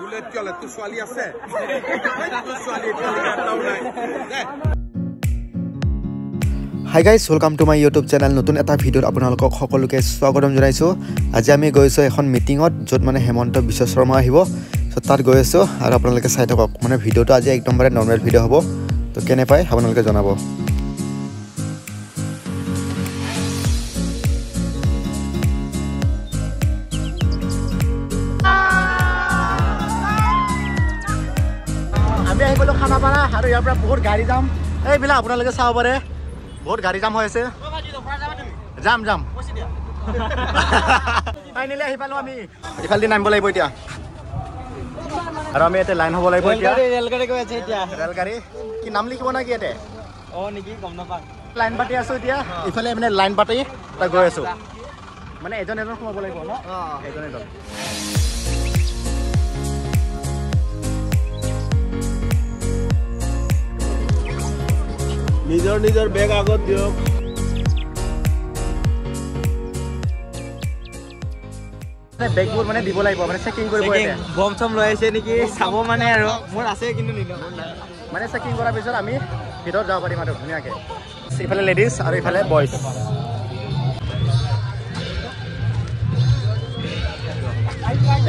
Bullet চলে তোৰ ছোৱালী আছে। তোৰ ছোৱালী এতিয়ালৈকে এটাও নাই। দে। Hi guys welcome to my YouTube channel নতুন এটা ভিডিঅ'ত আপোনালোকক সকলোকে স্বাগতম জনাইছোঁ। আজি আমি গৈছোঁ এখন মিটিঙত য'ত মানে হেমন্ত বিশ্ব শৰ্মা আহিব। চ' তাত গৈ আছোঁ আৰু আপোনালোকে চাই থাকক। মানে ভিডিঅ'টো আজি একদমবাৰে নৰ্মেল ভিডিঅ' হ'ব। তো কেনে পায় আপোনালোকে জনাব। আৰু ইয়াৰ পৰা বহুত গাড়ী যাম। এইবিলাক আপোনালোকে চাব পাৰে। বহুত গাড়ী জাম হৈ আছে। যাম যাম। ফাইনেলি আহি পালোঁ আমি। ইফালেদি নামিব লাগিব এতিয়া। আৰু আমি ইয়াতে লাইন হ'ব লাগিব এতিয়া। ৰেলগাড়ী কি নাম লিখিব না কি ইয়াতে? অ নেকি গম নাপাওঁ। লাইন পাতি আছোঁ এতিয়া। ইফালে মানে লাইন পাতি তাত গৈ আছোঁ। মানে এজন এজন সোমাব লাগিব ন? এজন এজন। নিজৰ নিজৰ বেগ আগত দিয়ক। মানে বেগবোৰ মানে দিব লাগিব মানে চেকিং কৰিব বম চম লৈ আহিছে নেকি? চাব মানে আৰু। মোৰ আছে কিন্তু নিলো মানে চেকিং কৰাৰ পিছত আমি ভিতৰত যাব পাৰিম আৰু ধুনীয়াকৈ। ইফালে লেডিজ আৰু ইফালে বইজ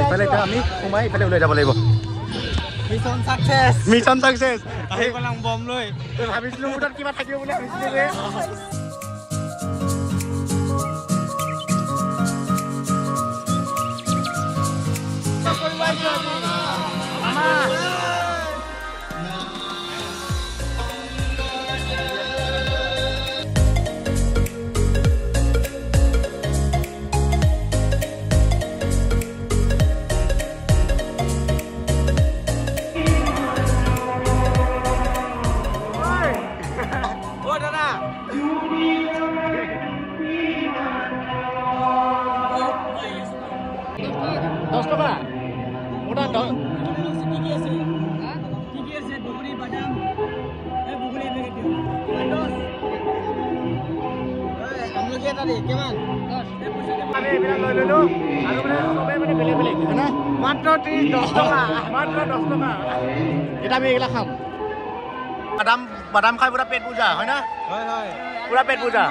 ইফালে এতিয়া আমি সোমাই ইফালে ওলাই যাব লাগিব। মিছন চাকচেছ মিছন চাকচেছ আহি পেলাম বম লৈ ভাবিছিলো মোৰ তাত কিবা থাকিব বুলি ভাবিছিলো মাত্ৰ ত্ৰিছ দহ টকা মাত্ৰ দহ টকা এতিয়া আমি এইবিলাক খাম। বাদাম বাদাম খাই পুৰা পেট পূজা হয় না? হয় হয়। পুৰা পেট পূজা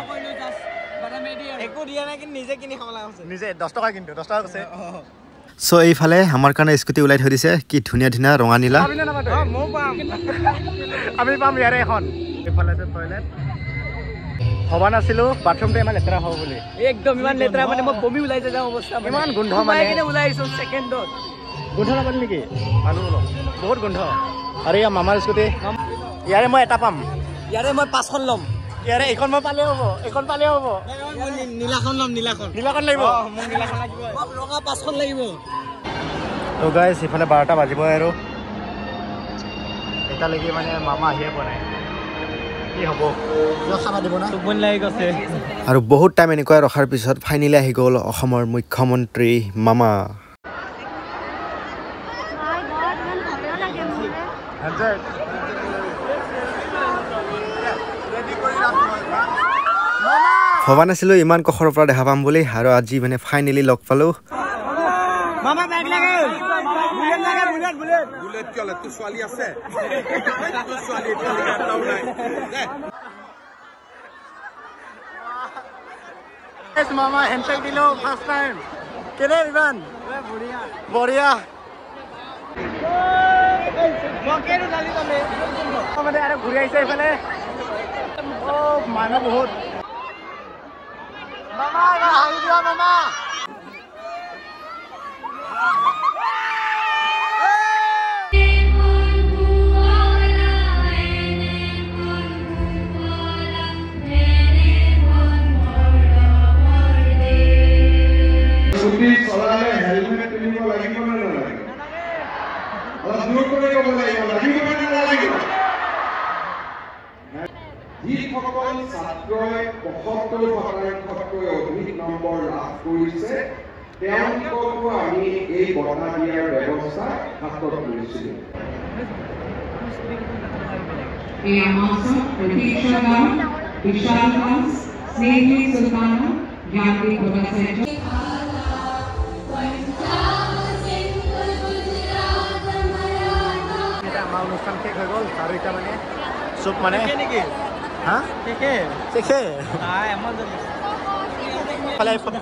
একো দিয়া নাই কিন্তু নিজে কিনি খাব লগা হৈছে। নিজে দহ টকা কিন্তু দহ টকা কৈছে। চ' এইফালে আমাৰ কাৰণে স্কুটি ওলাই থৈ দিছে। কি ধুনীয়া ধুনীয়া ৰঙা নীলা। আমি পাম ইয়াৰে এখন। এইফালে আছে টয়লেট ভবা নাছিলো বাথৰুমটো ইমান লেতেৰা হ'ব বুলি। একদম ইমান লেতেৰা মানে মই বমি ওলাই যাওঁ অৱস্থা মানে। ইমান গোন্ধ মানে। কিনে ওলাই আহিছো ছেকেণ্ডত গোন্ধ নাপালো নেকি? পালো অলপ। বহুত গোন্ধ। আৰু এয়া মামাৰ স্কুটি। ইয়াৰে মই এটা পাম। ইয়াৰে মই পাঁচখন ল'ম। ইয়াৰে এইখন মই পালেও হ'ব এইখন পালেও হ'ব। নীলাখন ল'ম নীলাখন। নীলাখন লাগিব? ৰঙা পাঁচখন লাগিব। তো গাই সিফালে বাৰটা বাজিবই আৰু। এতিয়ালৈকে মানে মামা আহিয়ে পোৱা নাই। আৰু বহুত টাইম এনেকুৱা ৰখাৰ পিছত ফাইনেলি আহি গ'ল অসমৰ মুখ্যমন্ত্ৰী মামা। ভবা নাছিলোঁ ইমান কাষৰ পৰা দেখা পাম বুলি আৰু আজি মানে ফাইনেলি লগ পালোঁ। মামা দিলোঁ ফাৰ্ষ্ট টাইম কেনে ইমান? বঢ়িয়া। মানে আৰু ঘূৰি আহিছে এইফালে অ' মানুহ বহুত। মামা এবাৰ হাঁহি দিয়া মামা। স্কুটি চলালে হেলমেট পিন্ধিব লাগিব। নে নালাগে অলপ দূৰ কৰি ক'ব লাগিব লাগিব নে নালাগিব যিসকল ছাত্ৰই পঁসত্তৰ শতাংশতকৈ অধিক নম্বৰ লাভ কৰিছে তেওঁলোককো আমি এই বঁটা দিয়াৰ ব্যৱস্থা হাতত লৈছিলোঁ Yamasa, Pratisha Gaur, Vishal Hans, Snehi Sultana, Jhanvi এখন শেষ হৈ গ'ল আৰু এতিয়া মানে চুপ মানে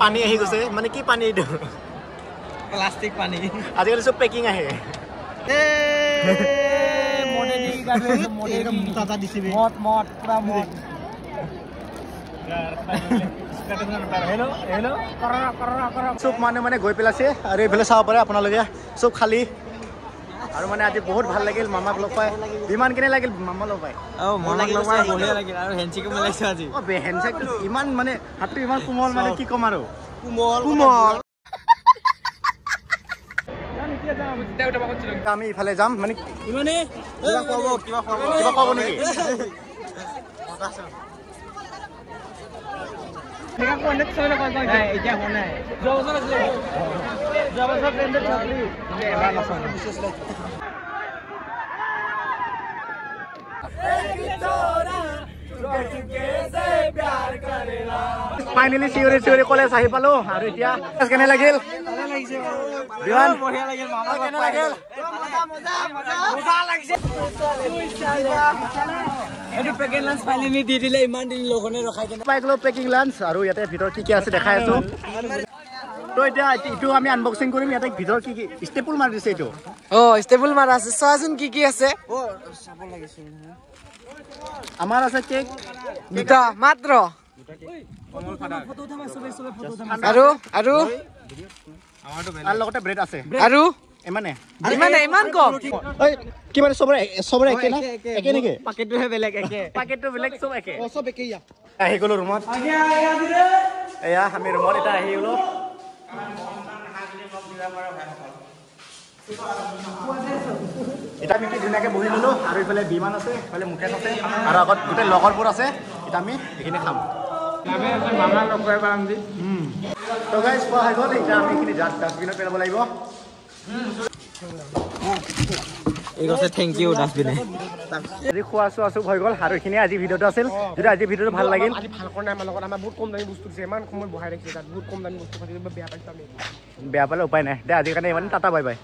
পানী আহি গৈছে মানে কি পানী এইটো? প্লাষ্টিক পানী। আজিকালি চব পেকিং আহে। চব মানুহ মানে গৈ পেলাইছে আৰু এইফালে চাব পাৰে আপোনালোকে। চব খালী। আৰু মানে আজি বহুত ভাল লাগিল মামাক লগ পাই ইমান কেনে লাগিল মামা লগ পাই অ মনত লগা বঢ়িয়া লাগিল আৰু মিলাইছো আজি অ ইমান মানে হাতটো ইমান কোমল মানে কি ক'ম আৰু কোমল কোমল আমি ইফালে যাম মানে ইমানে কিবা খুৱাব কিবা খুৱাব কিবা ক'ব নেকি ফাইনেলি চিঞৰি চিঞৰি কলেজ আহি পালো আৰু এতিয়া কেনে লাগিল লাগিল এইটো পেকেট লাঞ্চ ফাইনেলি দি দিলে ইমান দিন লগনে ৰখাই কিনে পাই গ'লো পেকিং লাঞ্চ আৰু ইয়াতে ভিতৰত কি কি আছে দেখাই আছো। তো এতিয়া ইটো আমি আনবক্সিং কৰিম ইয়াতে ভিতৰত কি কি ষ্টেপুল মাৰি দিছে এইটো। অ ষ্টেবল মাৰা আছে। চোৱাচোন কি কি আছে। আমাৰ আছে কেক দুটা মাত্ৰ। আৰু আৰু? লগতে ব্ৰেড আছে। আৰু? ইমানে? ইমানে ইমান কম। ঐ কি মানে চবৰে চবৰে একে না? একে নেকি? পাকেটটোহে বেলেগ একে। পাকেটটো বেলেগ চব একে। চব একে আহি গ'লো ৰুমত। এয়া আমি ৰুমত এতিয়া আহি গ'লো। এতিয়া আমি কি ধুনীয়াকৈ বহি ল'লো আৰু ইফালে বিমান আছে মুকেশ আছে আৰু আগত গোটেই লগৰবোৰ আছে এতিয়া আমি এইখিনি খাম। উম। তো গাইজ খোৱা হৈ গ'ল এতিয়া আমি এইখিনি ডাষ্টবিনত পেলাব লাগিব। এই কৈছে থেংক ইউ ডাষ্টবিনে আজি খোৱা চোৱা চব হৈ গ'ল আৰু এইখিনি আজি ভিডিঅ'টো আছিল। যদি আজি ভিডিঅ'টো ভাল লাগিল আজি ভাল কৰা নাই আমাৰ লগত। আমাৰ বহুত কম দামী বস্তু দিছে। ইমান সময় বহাই ৰাখিছে তাত। বহুত কম দামী বস্তু বেয়া পাইছোঁ আমি। বেয়া পালে উপায় নাই। দে আজিৰ কাৰণে ইমান টাটা বাই বাই